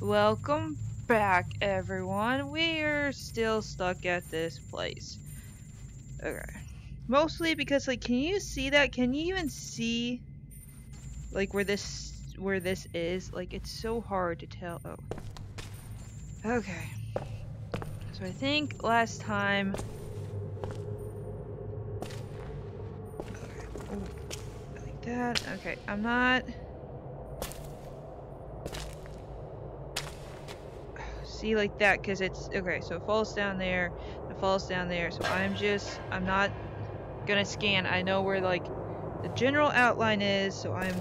Welcome back, everyone. We're still stuck at this place. Okay. Mostly because, like, can you see that? Can you even see, like, where this where this is? Like, it's so hard to tell. Oh. Okay. So I think last time. Okay. Ooh, like that. Okay. I'm not. See like that because it's okay so it falls down there it falls down there. So I'm just I'm not gonna scan. I know where like the general outline is so I'm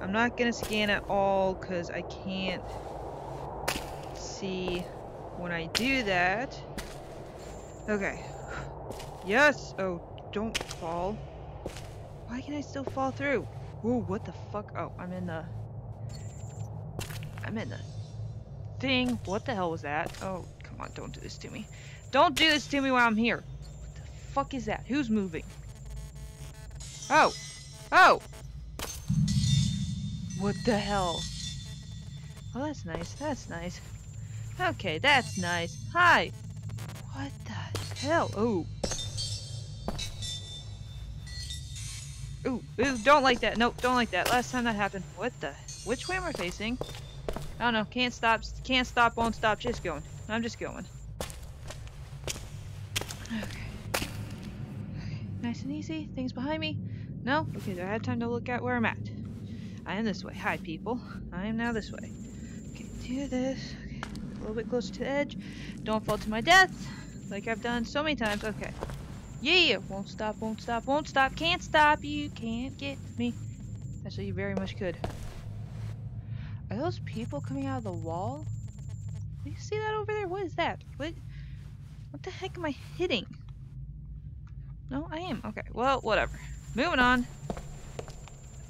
I'm not gonna scan at all because I can't see when I do that. Okay. Yes! Oh don't fall. Why can I still fall through? Ooh, what the fuck? Oh I'm in the I'm in the thing. What the hell was that? Oh, come on, don't do this to me. Don't do this to me while I'm here. What the fuck is that? Who's moving? Oh! Oh! What the hell? Oh, that's nice. That's nice. Okay, that's nice. Hi! What the hell? Oh. Ooh, ooh, don't like that. Nope, don't like that. Last time that happened. What the? Which way am I facing? I don't know. Can't stop. Can't stop. Won't stop. Just going. I'm just going. Okay. Nice and easy. Things behind me. No? Okay, I had time to look at where I'm at. I am this way. Hi, people. I am now this way. Okay, do this. Okay, a little bit closer to the edge. Don't fall to my death, like I've done so many times. Okay. Yeah! Won't stop, won't stop, won't stop. Can't stop. You can't get me. Actually, you very much could. Are those people coming out of the wall? Do you see that over there? What is that? What? What the heck am I hitting? No, I am. Okay, well, whatever. Moving on.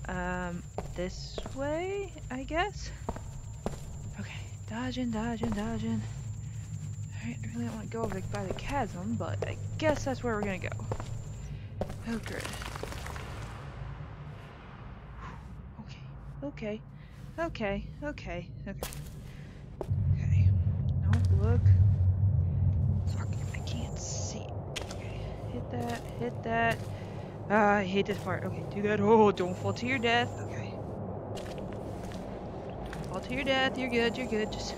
Um, this way, I guess? Okay, dodging, dodging, dodging. I really don't want to go over by the chasm, but I guess that's where we're gonna go. Oh, good. Okay, okay. Okay, okay, okay. Okay. Don't look. Fuck, I can't see. Okay, hit that, hit that. Ah, I hate this part. Okay, do that. Oh, don't fall to your death. Okay. Fall to your death. You're good, you're good. Just.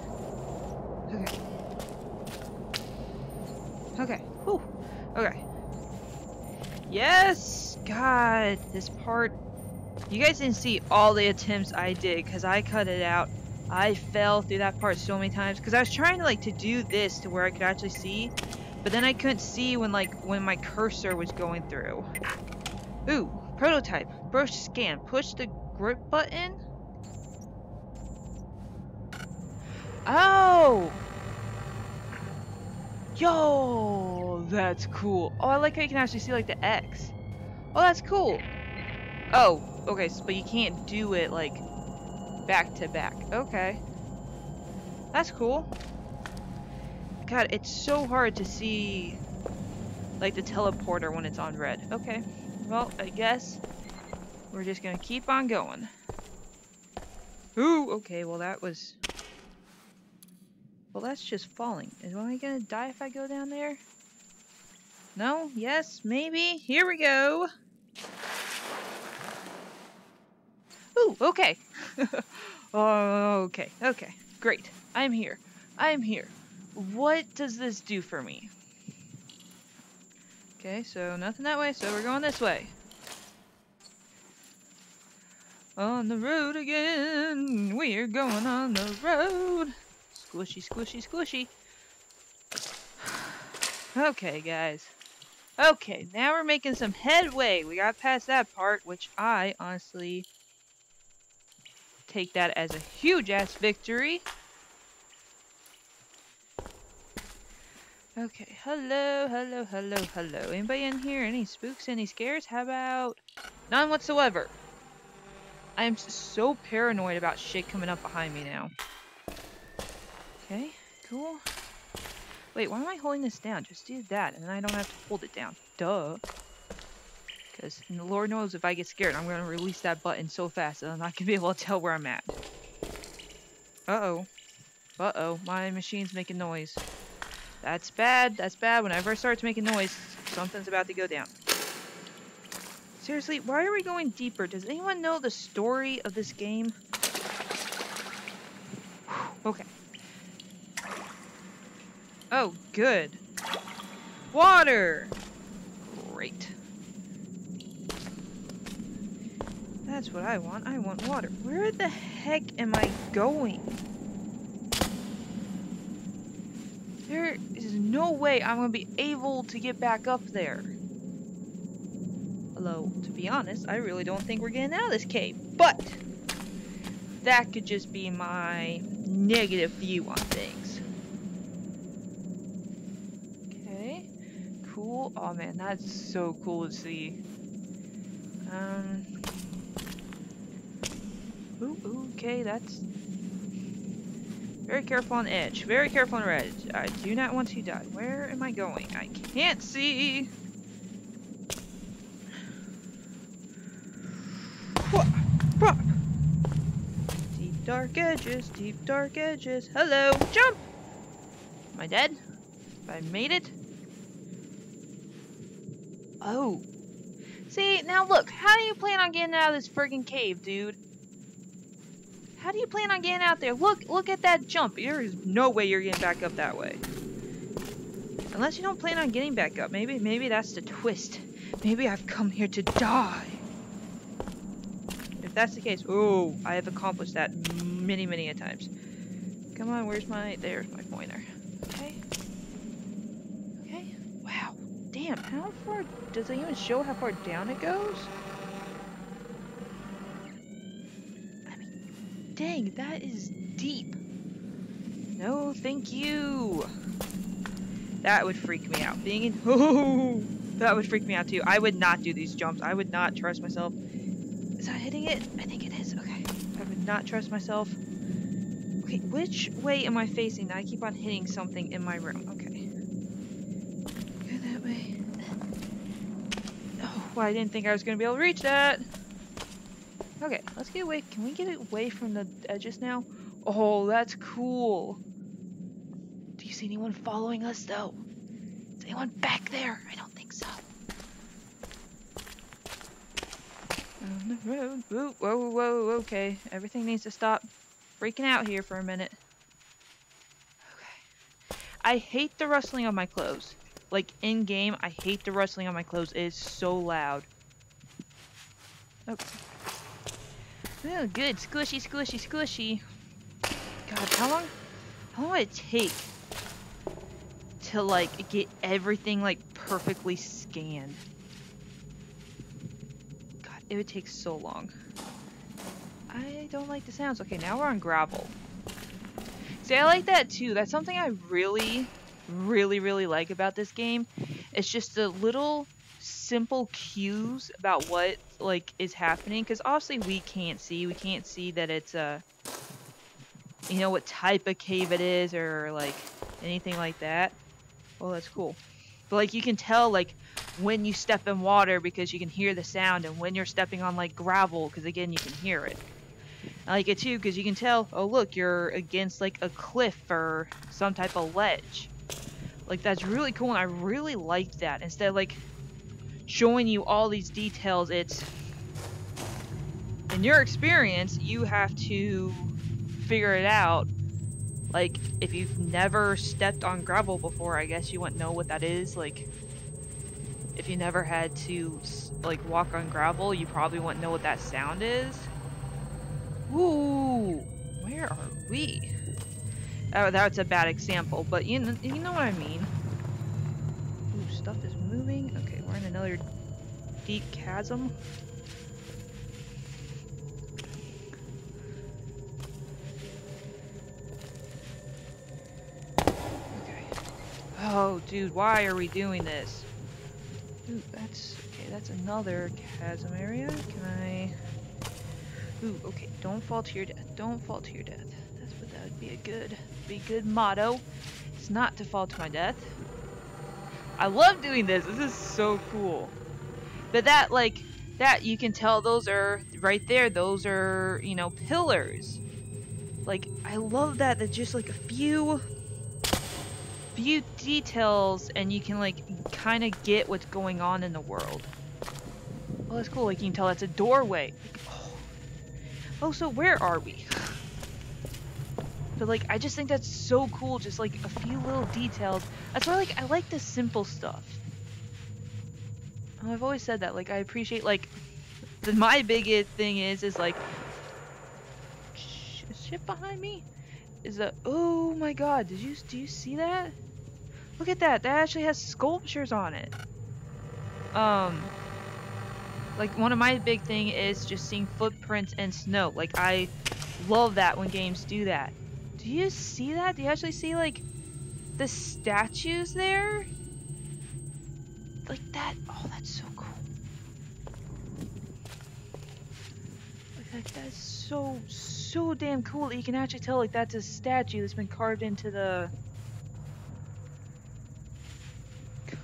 Okay. Okay. Whew. Okay. Yes! God, this part you guys didn't see all the attempts I did because I cut it out. I fell through that part so many times because I was trying to like to do this to where I could actually see, but then I couldn't see when like when my cursor was going through. Ooh, prototype. Brush scan. Push the grip button. Oh! Yo, that's cool. Oh, I like how you can actually see like the X. Oh, that's cool. Oh, okay, so, but you can't do it, like, back to back. Okay. That's cool. God, it's so hard to see, like, the teleporter when it's on red. Okay. Well, I guess we're just gonna keep on going. Ooh, okay, well that was... Well, that's just falling. Am I gonna die if I go down there? No? Yes? Maybe? Here we go! Okay. oh, okay, okay. Great. I'm here. I'm here. What does this do for me? Okay, so nothing that way, so we're going this way. On the road again. We're going on the road. Squishy, squishy, squishy. Okay, guys. Okay, now we're making some headway. We got past that part, which I honestly take that as a huge ass victory. Okay, hello, hello, hello, hello. Anybody in here? Any spooks? Any scares? How about none whatsoever? I am so paranoid about shit coming up behind me now. Okay, cool. Wait, why am I holding this down? Just do that, and then I don't have to hold it down. Duh. Because the Lord knows if I get scared, I'm going to release that button so fast that I'm not going to be able to tell where I'm at. Uh-oh. Uh-oh. My machine's making noise. That's bad. That's bad. Whenever it starts making noise, something's about to go down. Seriously, why are we going deeper? Does anyone know the story of this game? okay. Oh, good. Water! Great. That's what I want. I want water. Where the heck am I going? There is no way I'm going to be able to get back up there. Although, to be honest, I really don't think we're getting out of this cave. But, that could just be my negative view on things. Okay, cool. Oh man, that's so cool to see. Um, ooh, okay, that's very careful on edge. Very careful on edge. I do not want to die. Where am I going? I can't see. Deep dark edges, deep dark edges. Hello, jump! Am I dead? Have I made it? Oh. See, now look, how do you plan on getting out of this friggin' cave, dude? How do you plan on getting out there? Look, look at that jump. There is no way you're getting back up that way. Unless you don't plan on getting back up. Maybe, maybe that's the twist. Maybe I've come here to die. If that's the case, oh, I have accomplished that many, many a times. Come on, where's my, there's my pointer. Okay. Okay. Wow. Damn, how far, does it even show how far down it goes? Dang, that is deep. No, thank you. That would freak me out. Being in- Oh, that would freak me out too. I would not do these jumps. I would not trust myself. Is that hitting it? I think it is. Okay. I would not trust myself. Okay, which way am I facing? I keep on hitting something in my room. Okay. Go that way. Oh, well, I didn't think I was going to be able to reach that. Okay, let's get away. Can we get away from the edges now? Oh, that's cool. Do you see anyone following us, though? Is anyone back there? I don't think so. On the road. Whoa, whoa, whoa, okay. Everything needs to stop freaking out here for a minute. Okay. I hate the rustling of my clothes. Like, in-game, I hate the rustling of my clothes. It is so loud. Okay. Oh, good. Squishy, squishy, squishy. God, how long, how long would it take to, like, get everything, like, perfectly scanned? God, it would take so long. I don't like the sounds. Okay, now we're on gravel. See, I like that too. That's something I really, really, really like about this game. It's just the little simple cues about what like is happening because obviously we can't see we can't see that it's a you know what type of cave it is or like anything like that. Well that's cool. But like you can tell like when you step in water because you can hear the sound and when you're stepping on like gravel because again you can hear it. I like it too because you can tell oh look you're against like a cliff or some type of ledge. Like that's really cool and I really liked that. Instead like showing you all these details, it's in your experience, you have to figure it out. Like, if you've never stepped on gravel before, I guess you wouldn't know what that is. Like, if you never had to, like, walk on gravel, you probably wouldn't know what that sound is. Ooh, where are we? Oh, that's a bad example, but you know, you know what I mean. Ooh, stuff is moving. Another deep chasm. Okay. Oh, dude, why are we doing this? Ooh, that's... Okay, that's another chasm area. Can I... Ooh, okay, don't fall to your death. Don't fall to your death. That's what that would be a good... be good motto. It's not to fall to my death. I love doing this. This is so cool. But that, like, that you can tell those are right there. Those are, you know, pillars. Like, I love that, that just like a few few details and you can like kind of get what's going on in the world. Oh, that's cool. Like you can tell that's a doorway. oh, so where are we? But like, I just think that's so cool. Just like a few little details. That's why like I like the simple stuff. I've always said that. Like I appreciate like the, my biggest thing is is like sh shit behind me. Is that oh my god? Did you do you see that? Look at that. That actually has sculptures on it. Um, like one of my big thing is just seeing footprints in snow. Like I love that when games do that. Do you see that? Do you actually see like the statues there? Like that. Oh, that's so cool. Like that's so so damn cool that you can actually tell like that's a statue that's been carved into the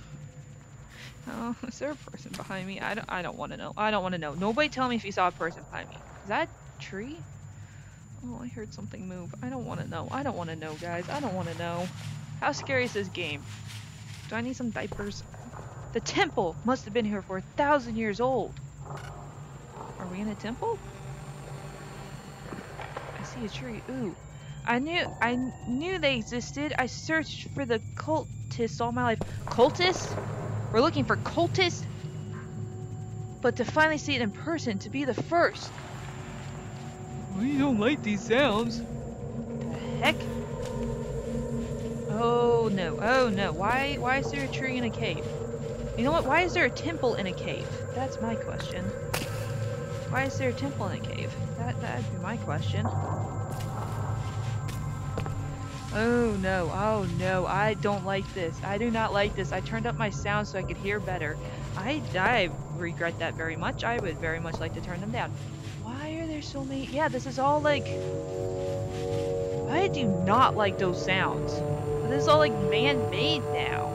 Oh, is there a person behind me? I don't, I don't want to know. I don't want to know. Nobody tell me if you saw a person behind me. Is that tree? Oh, I heard something move. I don't want to know. I don't want to know, guys. I don't want to know. How scary is this game? Do I need some diapers? The temple must have been here for a thousand years old. Are we in a temple? I see a tree. Ooh. I knew I knew they existed. I searched for the cultists all my life. Cultists? We're looking for cultists, but to finally see it in person, to be the first. We don't like these sounds. The heck? Oh no, oh no, why, why is there a tree in a cave? You know what, why is there a temple in a cave? That's my question. Why is there a temple in a cave? That, that'd be my question. Oh no, oh no, I don't like this. I do not like this. I turned up my sound so I could hear better. I, I regret that very much. I would very much like to turn them down. Yeah, this is all like... I do not like those sounds. This is all like man-made now.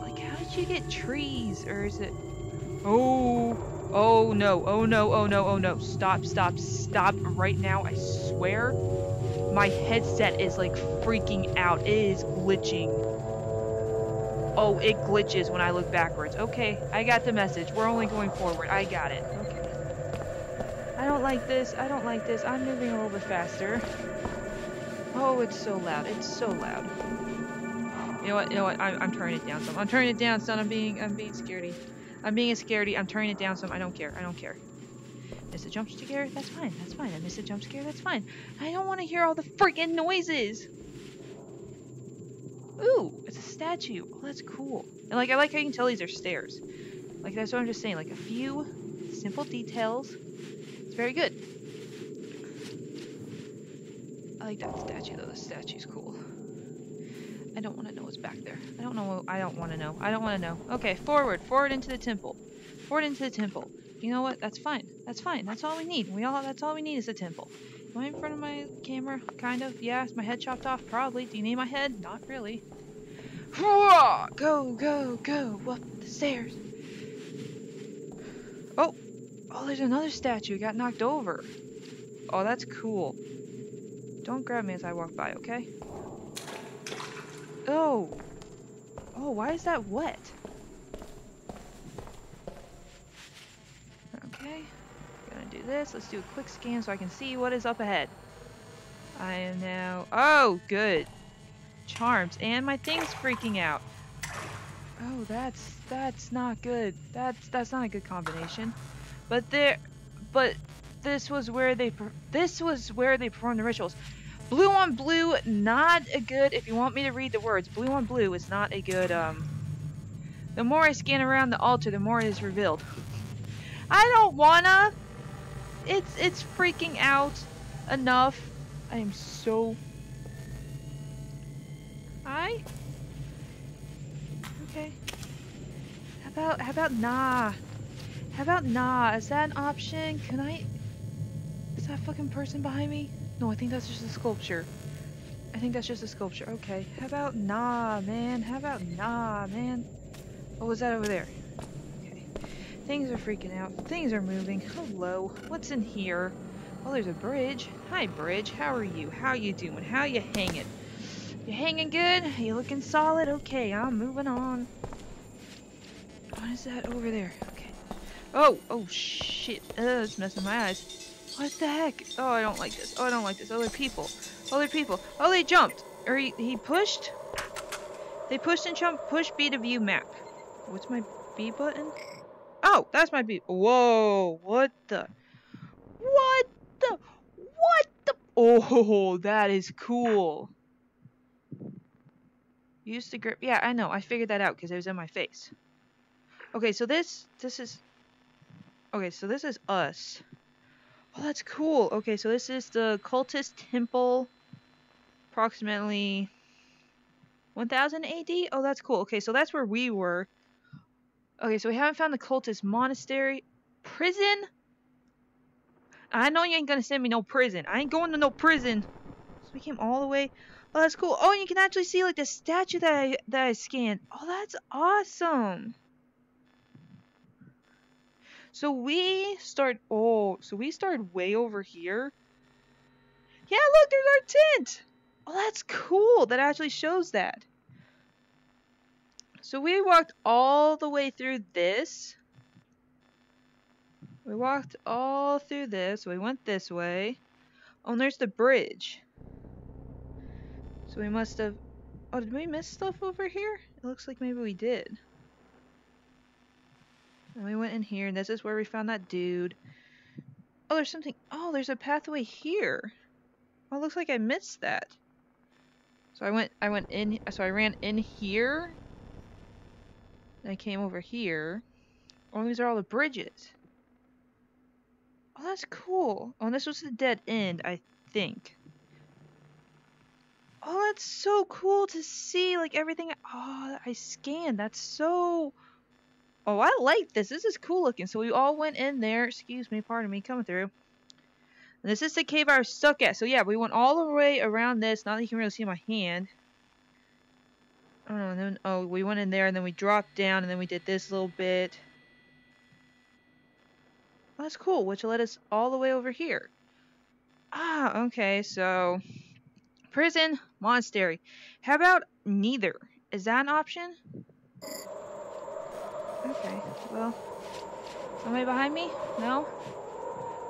Like, how did you get trees? Or is it... Oh, oh no, oh no, oh no, oh no. Stop, stop, stop right now. I swear my headset is like freaking out. It is glitching. Oh, it glitches when I look backwards. Okay, I got the message. We're only going forward. I got it. I don't like this. I don't like this. I'm moving a little bit faster. Oh, it's so loud. It's so loud. You know what? You know what? I'm, I'm turning it down some. I'm turning it down son. I'm being I'm being scaredy. I'm being a scaredy. I'm turning it down some. I don't care. I don't care miss a jump scare, that's fine, that's fine. I miss a jump scare, that's fine. I don't want to hear all the freaking noises! Ooh, it's a statue. Oh, that's cool. And like, I like how you can tell these are stairs. Like, that's what I'm just saying. Like, a few simple details. It's very good. I like that statue, though. The statue's cool. I don't want to know what's back there. I don't know. I don't want to know. I don't want to know. Okay, forward. Forward into the temple. Forward into the temple. You know what? That's fine. That's fine. That's all we need. We all that's all we need is a temple. Am I in front of my camera? Kind of. Yeah. Is my head chopped off? Probably. Do you need my head? Not really. Go, go, go. Up the stairs. Oh. There's another statue. Got knocked over. Oh, that's cool. Don't grab me as I walk by, okay? Oh. Oh, why is that wet? Okay, gonna do this. Let's do a quick scan so I can see what is up ahead. I am now... Oh, good. Charms. And my thing's freaking out. Oh, that's... That's not good. That's that's not a good combination. But there... But this was where they... This was where they performed the rituals. Blue on blue, not a good... If you want me to read the words, blue on blue is not a good... um. The more I scan around the altar, the more it is revealed. I don't wanna. It's it's freaking out enough. I am so. Hi. Okay. How about how about nah? How about nah? Is that an option? Can I? Is that fucking person behind me? No, I think that's just a sculpture. I think that's just a sculpture. Okay. How about nah, man? How about nah, man? Oh, what was that over there? Okay. Things are freaking out. Things are moving. Hello. What's in here? Oh, there's a bridge. Hi, bridge. How are you? How you doing? How you hanging? You hanging good? You looking solid? Okay, I'm moving on. What is that over there? Oh, oh shit. Uh, it's messing my eyes. What the heck? Oh, I don't like this. Oh, I don't like this. Other people. Other people. Oh, they jumped. Or he, he pushed? They pushed and jumped. Push B to view map. What's my B button? Oh, that's my B. Whoa, what the? What the? What the? Oh, that is cool. Use the grip. Yeah, I know. I figured that out because it was in my face. Okay, so this, this is... Okay, so this is us. Oh, that's cool. Okay, so this is the Cultist Temple. Approximately 1000 AD? Oh, that's cool. Okay, so that's where we were. Okay, so we haven't found the Cultist Monastery. Prison? I know you ain't gonna send me no prison. I ain't going to no prison. So we came all the way. Oh, that's cool. Oh, you can actually see like the statue that I that I scanned. Oh, that's awesome. So we start. Oh, so we started way over here. Yeah, look, there's our tent. Oh, that's cool. That actually shows that. So we walked all the way through this. We walked all through this. We went this way. Oh, and there's the bridge. So we must have... Oh, did we miss stuff over here? It looks like maybe we did. And we went in here, and this is where we found that dude. Oh, there's something... Oh, there's a pathway here. Oh, looks like I missed that. So I went, I went in, so I ran in here. And I came over here. Oh, these are all the bridges. Oh, that's cool. Oh, this was the dead end, I think. Oh, that's so cool to see, like, everything oh, I scanned. That's so... Oh, I like this. This is cool looking. So we all went in there. Excuse me, pardon me, coming through. And this is the cave I was stuck at. So yeah, we went all the way around this. Not that you can really see my hand. Oh, and then, oh, we went in there and then we dropped down and then we did this little bit. That's cool, which led us all the way over here. Ah, okay, so... Prison, monastery. How about neither? Is that an option? Okay, well... Somebody behind me? No?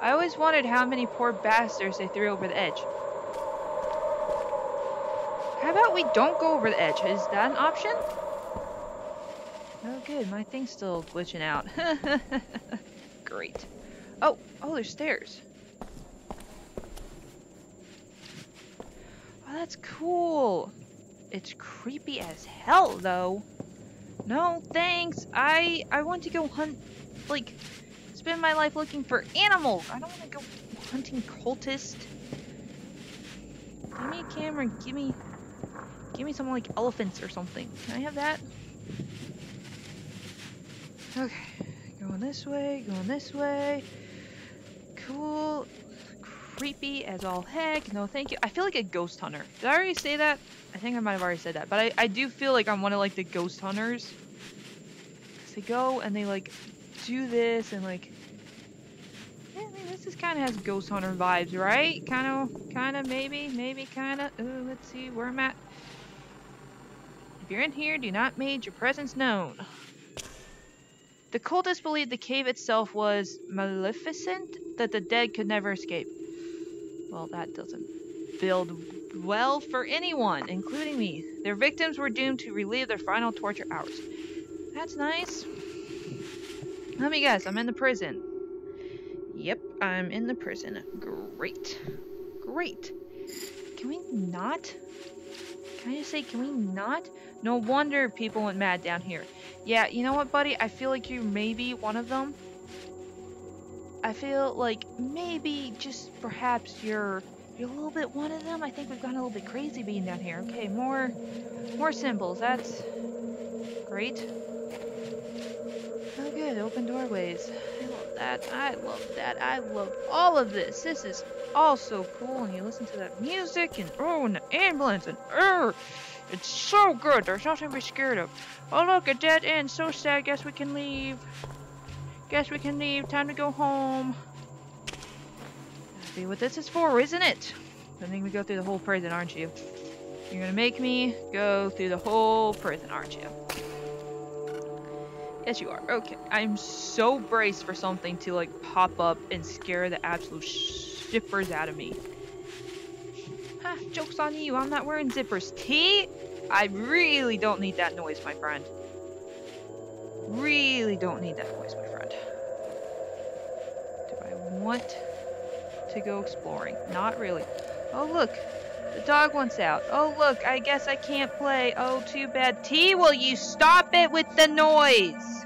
I always wondered how many poor bastards they threw over the edge. How about we don't go over the edge? Is that an option? Oh good, my thing's still glitching out. Great. Oh, oh, there's stairs. Oh, that's cool. It's creepy as hell, though. No, thanks. I I want to go hunt, like, spend my life looking for animals. I don't want to go hunting cultists. Give me a camera. Give me, give me some like elephants or something. Can I have that? Okay, going this way, going this way. Cool. Creepy as all heck. No, thank you. I feel like a ghost hunter. Did I already say that? I think I might have already said that. But I, I do feel like I'm one of like the ghost hunters. They go and they like do this and like yeah, I mean, this is kind of has ghost hunter vibes, right? Kind of, kind of, maybe, maybe, kind of. Oh, let's see where I'm at. If you're in here, do not make your presence known. The cultists believed the cave itself was maleficent, that the dead could never escape. Well, that doesn't build well for anyone, including me. Their victims were doomed to relive their final torture hours. That's nice. Let me guess, I'm in the prison. Yep, I'm in the prison. Great. Great. Can we not? Can I just say, can we not? No wonder people went mad down here. Yeah, you know what, buddy? I feel like you may be one of them. I feel like maybe just perhaps you're you're a little bit one of them. I think we've gone a little bit crazy being down here. Okay, more more symbols. That's great. Oh good, open doorways. I love that. I love that. I love all of this. This is all so cool. And you listen to that music and oh, and the ambulance and er, it's so good. There's nothing to be scared of. Oh look, a dead end. So sad. Guess we can leave. Guess we can leave. Time to go home. Be what this is for, isn't it? I think we go through the whole prison, aren't you? You're gonna make me go through the whole prison, aren't you? Yes, you are. Okay. I'm so braced for something to, like, pop up and scare the absolute shippers out of me. Ha, joke's on you. I'm not wearing zippers. T? I really don't need that noise, my friend. Really don't need that noise, my friend. Do I want to go exploring? Not really. Oh, look. The dog wants out. Oh, look. I guess I can't play. Oh, too bad. T, will you stop it with the noise?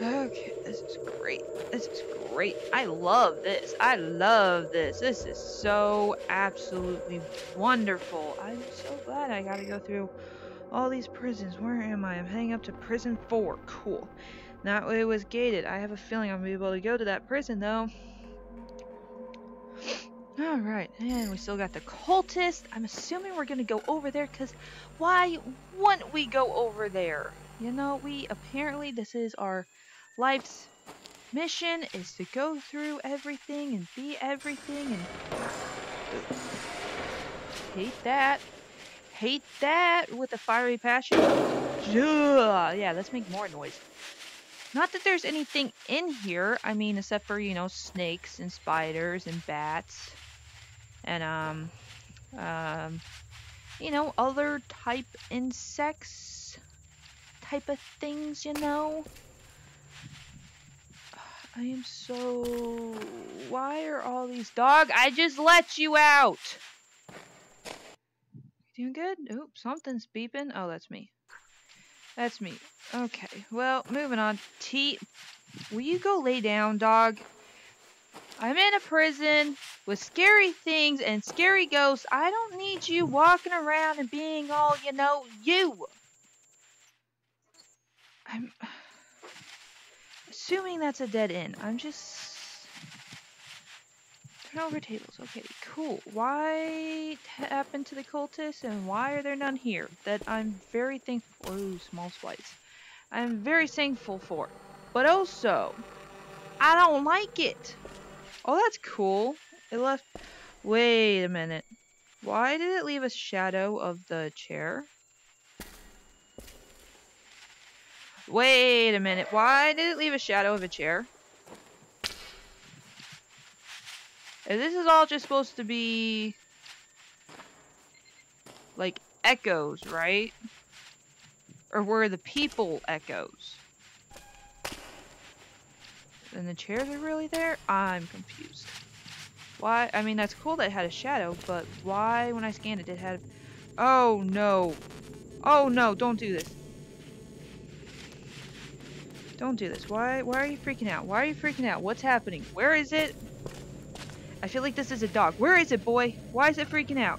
Okay, this is great. This is great. I love this. I love this. This is so absolutely wonderful. I'm so glad I gotta go through all these prisons. Where am I? I'm heading up to prison 4. Cool. That way it was gated. I have a feeling I'm going to be able to go to that prison, though. Alright, and we still got the cultist. I'm assuming we're to go over there, because why wouldn't we go over there? You know, we apparently, this is our life's mission, is to go through everything and be everything, and... Hate that. Hate that with a fiery passion. Yeah, let's make more noise. Not that there's anything in here, I mean, except for, you know, snakes and spiders and bats. And, um, um, you know, other type insects type of things, you know? I am so... Why are all these... Dog, I just let you out! Doing good? Oop, something's beeping. Oh, that's me. That's me. Okay, well, moving on. T, will you go lay down, dog? I'm in a prison with scary things and scary ghosts. I don't need you walking around and being all, you know, you. I'm assuming that's a dead end. I'm just Turn over tables. Okay, cool. Why happened to the cultists and why are there none here? That I'm very thankful Ooh, small slice. I'm very thankful for. But also, I don't like it. Oh, that's cool. It left... Wait a minute. Why did it leave a shadow of the chair? Wait a minute. Why did it leave a shadow of a chair? And this is all just supposed to be like echoes, right? Or were the people echoes? And the chairs are really there? I'm confused. Why? I mean, that's cool that it had a shadow, but why when I scanned it, it had... Oh, no. Oh, no, don't do this. Don't do this. Why, why are you freaking out? Why are you freaking out? What's happening? Where is it? I feel like this is a dog. Where is it, boy? Why is it freaking out?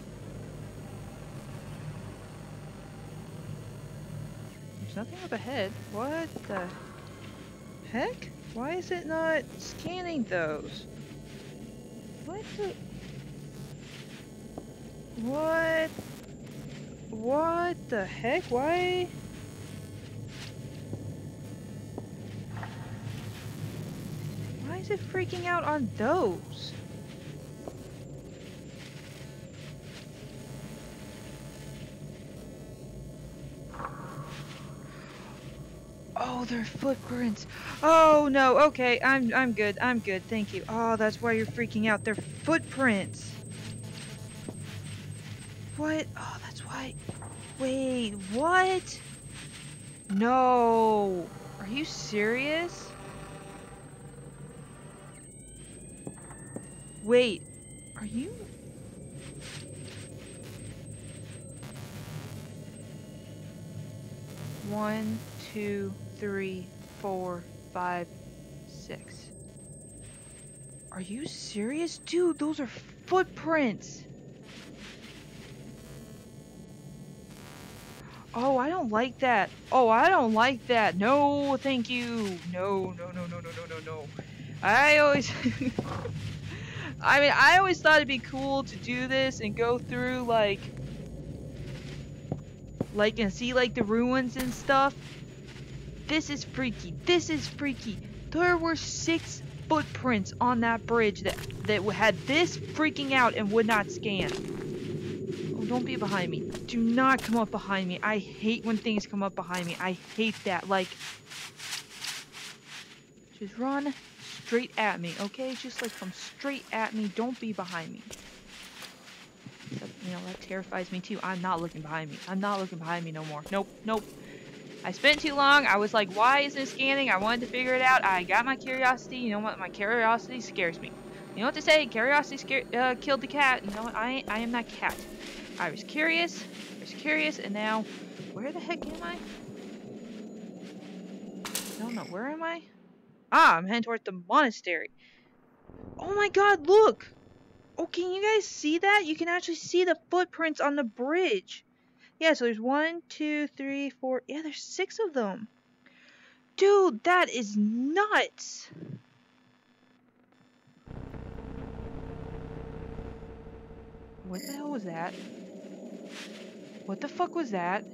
There's nothing up ahead. What the heck? Why is it not scanning those? What the... What? What the heck? Why? Why is it freaking out on those? Oh, their footprints. Oh no. Okay, I'm I'm good. I'm good. Thank you. Oh, that's why you're freaking out. They're footprints. What? Oh, that's why. Wait, what? No. Are you serious? Wait. Are you One, two, three, four, five, six. Are you serious? Dude, those are footprints! Oh, I don't like that. Oh, I don't like that. No, thank you. No, no, no, no, no, no, no, no. I always... I mean, I always thought it'd be cool to do this and go through, like... Like, and see, like, the ruins and stuff. This is freaky. This is freaky. There were six footprints on that bridge that, that had this freaking out and would not scan. Oh, don't be behind me. Do not come up behind me. I hate when things come up behind me. I hate that. Like, just run straight at me, okay? Just like come straight at me. Don't be behind me. you know, that terrifies me too. I'm not looking behind me. I'm not looking behind me no more. Nope, nope. I spent too long. I was like, why isn't it scanning? I wanted to figure it out. I got my curiosity. You know what? My curiosity scares me. You know what to say? Curiosity scare, uh, killed the cat. You know what? I, I am that cat. I was curious. I was curious, and now, where the heck am I? I don't know. Where am I? Ah, I'm heading towards the monastery. Oh my god, look! Oh, can you guys see that? You can actually see the footprints on the bridge. Yeah, so there's one, two, three, four. Yeah, there's six of them. Dude, that is nuts. What the hell was that? What the fuck was that?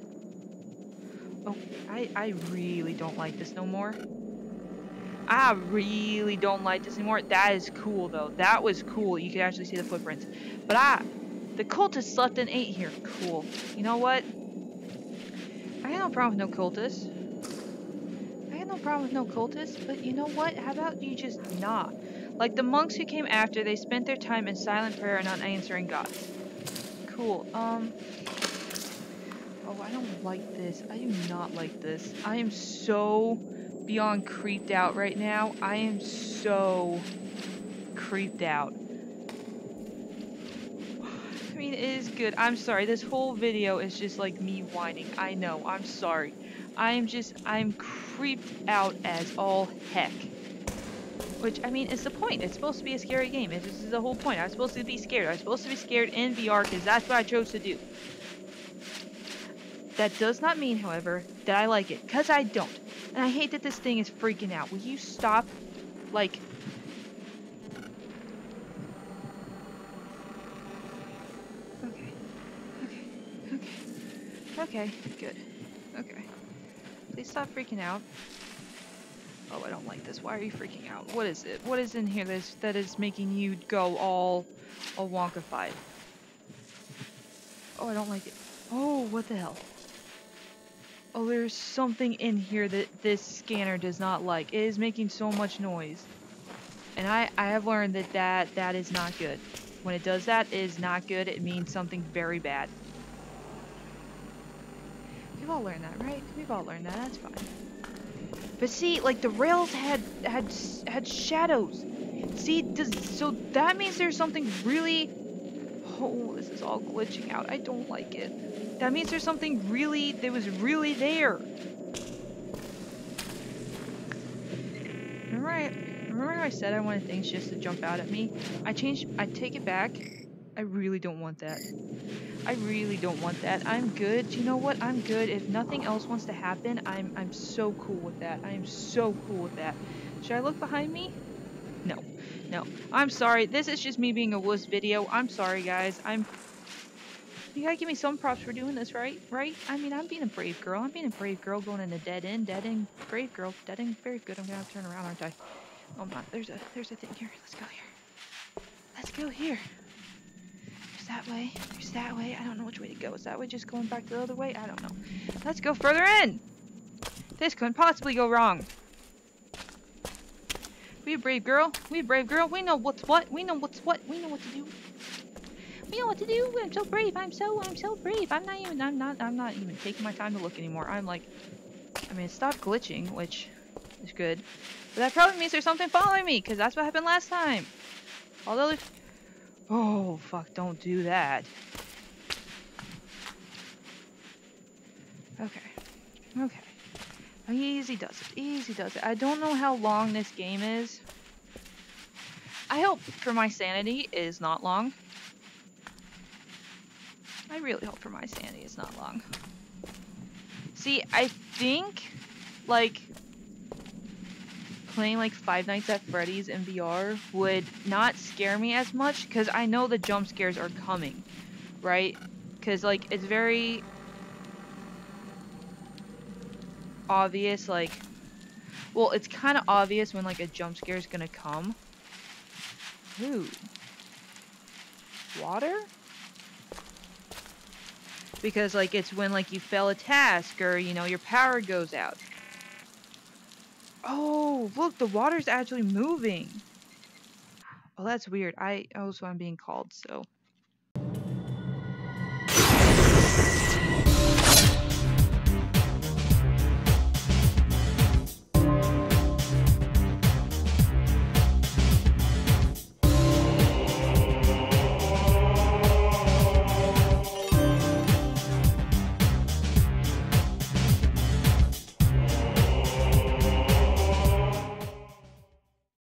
Oh, I, I really don't like this no more. I really don't like this anymore. That is cool, though. That was cool. You can actually see the footprints. But I, the cultists slept and ate here. Cool. You know what? I had no problem with no cultists. I had no problem with no cultists, but you know what? How about you just not? Like the monks who came after, they spent their time in silent prayer and unanswering answering God. Cool. Um. Oh, I don't like this. I do not like this. I am so beyond creeped out right now. I am so creeped out. It is good. I'm sorry. This whole video is just like me whining. I know. I'm sorry. I am just, I'm creeped out as all heck. Which, I mean, is the point. It's supposed to be a scary game. This is the whole point. I'm supposed to be scared. I'm supposed to be scared in VR because that's what I chose to do. That does not mean, however, that I like it. Because I don't. And I hate that this thing is freaking out. Will you stop, like... Okay. Good. Okay. Please stop freaking out. Oh, I don't like this. Why are you freaking out? What is it? What is in here that is, that is making you go all, all wonkified? Oh, I don't like it. Oh, what the hell? Oh, there's something in here that this scanner does not like. It is making so much noise. And I, I have learned that, that that is not good. When it does that, it is not good. It means something very bad. We've all learned that, right? We've all learned that. That's fine. But see, like the rails had had had shadows. See, does so that means there's something really Oh, this is all glitching out. I don't like it. That means there's something really, that was really there. Remember I, remember I said I wanted things just to jump out at me? I changed, I take it back. I really don't want that. I really don't want that. I'm good. You know what? I'm good. If nothing else wants to happen, I'm I'm so cool with that. I am so cool with that. Should I look behind me? No. No, I'm sorry. This is just me being a wuss video. I'm sorry, guys. I'm... You gotta give me some props for doing this, right? Right? I mean, I'm being a brave girl. I'm being a brave girl going in a dead end. Dead end. Brave girl. Dead end. Very good. I'm gonna have to turn around, aren't I? Oh my, there's a, there's a thing here. Let's go here. Let's go here. That way. There's that way. I don't know which way to go. Is that way just going back the other way? I don't know. Let's go further in! This couldn't possibly go wrong. We a brave girl. We a brave girl. We know what's what. We know what's what. We know what to do. We know what to do. I'm so brave. I'm so I'm so brave. I'm not even I'm not I'm not even taking my time to look anymore. I'm like I mean stopped glitching, which is good. But that probably means there's something following me, because that's what happened last time. Although Oh fuck, don't do that. Okay. Okay. Oh, easy does it. Easy does it. I don't know how long this game is. I hope for my sanity is not long. I really hope for my sanity is not long. See, I think, like, playing like Five Nights at Freddy's in VR would not scare me as much because I know the jump scares are coming, right? Because like it's very obvious like well it's kind of obvious when like a jump scare is gonna come Ooh. water because like it's when like you fail a task or you know your power goes out Oh, look, the water's actually moving. Well, that's weird. I oh, also am being called, so